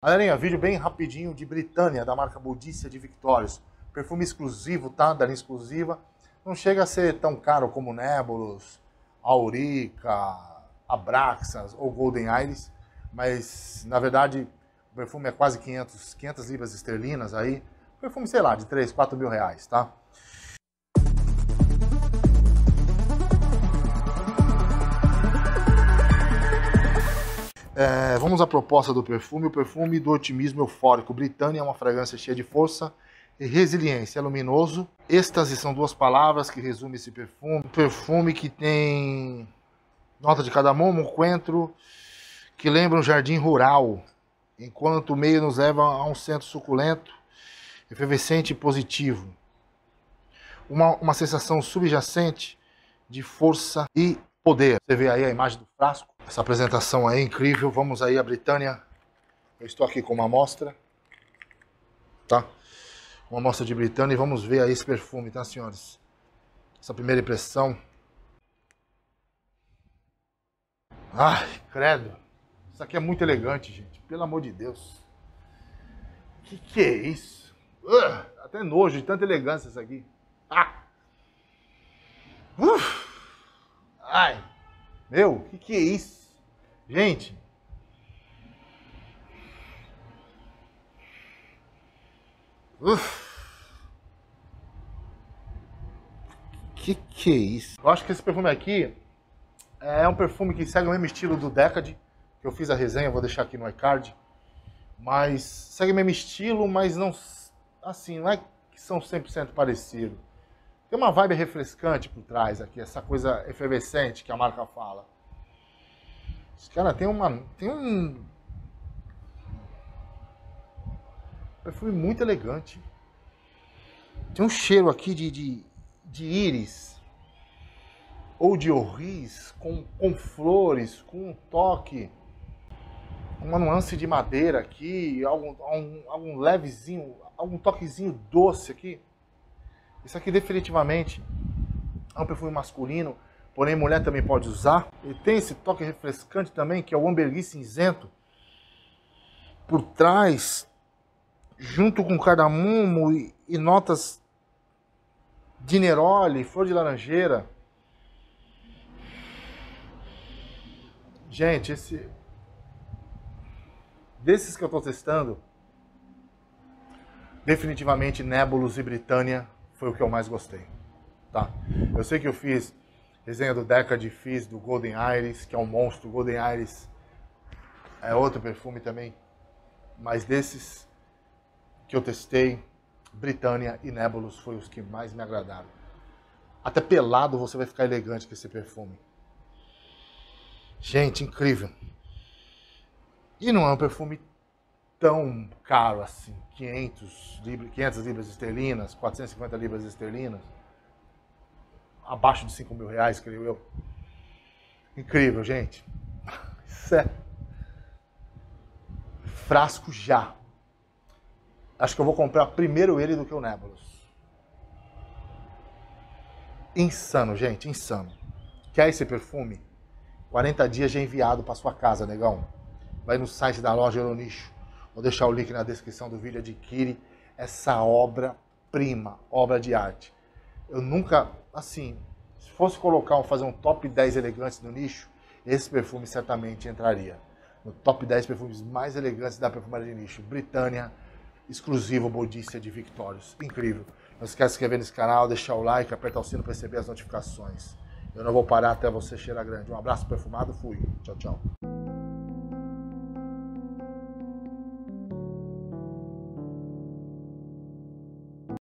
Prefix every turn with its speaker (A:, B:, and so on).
A: Galerinha, vídeo bem rapidinho de Britânia, da marca Budícia de Victorious. Perfume exclusivo, tá? Da linha exclusiva. Não chega a ser tão caro como Nebulous, Aurica, Abraxas ou Golden Iris, mas na verdade o perfume é quase 500, 500 libras esterlinas aí. Perfume, sei lá, de 3, 4 mil reais, tá? É, vamos à proposta do perfume. O perfume do otimismo eufórico. Britânia é uma fragrância cheia de força e resiliência. É luminoso. Êxtase são duas palavras que resumem esse perfume. Um perfume que tem nota de cardamomo, um coentro, que lembra um jardim rural, enquanto o meio nos leva a um centro suculento, efervescente e positivo. Uma, uma sensação subjacente de força e poder. Você vê aí a imagem do frasco. Essa apresentação aí é incrível. Vamos aí a Britânia. Eu estou aqui com uma amostra. Tá? Uma amostra de Britânia e vamos ver aí esse perfume, tá, senhores? Essa primeira impressão. Ai, credo. Isso aqui é muito elegante, gente. Pelo amor de Deus. Que que é isso? Uh, até nojo de tanta elegância isso aqui. Ah! Uf! Ai, meu, que, que é isso? Gente. Uf. Que que é isso? Eu acho que esse perfume aqui é um perfume que segue o mesmo estilo do Decade, que eu fiz a resenha, vou deixar aqui no iCard. Mas segue o mesmo estilo, mas não assim, não é que são 100% parecidos. Tem uma vibe refrescante por trás aqui, essa coisa efervescente que a marca fala. Esse cara tem uma. Tem um. Perfume muito elegante. Tem um cheiro aqui de, de, de íris. Ou de orris, com, com flores, com um toque. Uma nuance de madeira aqui, algum, algum, algum levezinho, algum toquezinho doce aqui. Isso aqui definitivamente é um perfume masculino, porém mulher também pode usar. E tem esse toque refrescante também, que é o ambergris cinzento. Por trás, junto com cardamomo e, e notas de neroli, flor de laranjeira. Gente, esse desses que eu estou testando, definitivamente Nebulous e Britânia foi o que eu mais gostei. Tá? Eu sei que eu fiz resenha do Decade, fiz do Golden Iris, que é um monstro. Golden Iris é outro perfume também. Mas desses que eu testei, Britânia e Nebulous foi os que mais me agradaram. Até pelado você vai ficar elegante com esse perfume. Gente, incrível. E não é um perfume tão caro assim, 500 libras, 500 libras esterlinas, 450 libras esterlinas, abaixo de 5 mil reais, creio eu. Incrível, gente. Isso é frasco já. Acho que eu vou comprar primeiro ele do que o Nebulous. Insano, gente, insano. Quer esse perfume? 40 dias já enviado para sua casa, negão. Vai no site da loja Euronicho Vou deixar o link na descrição do vídeo. Adquire essa obra-prima, obra de arte. Eu nunca, assim, se fosse colocar, fazer um top 10 elegantes do nicho, esse perfume certamente entraria. No top 10 perfumes mais elegantes da perfumaria de nicho. Britânia, exclusivo Bodícia de Victorious. Incrível. Não esquece de se inscrever nesse canal, deixar o like, apertar o sino para receber as notificações. Eu não vou parar até você cheirar grande. Um abraço perfumado, fui. Tchau, tchau.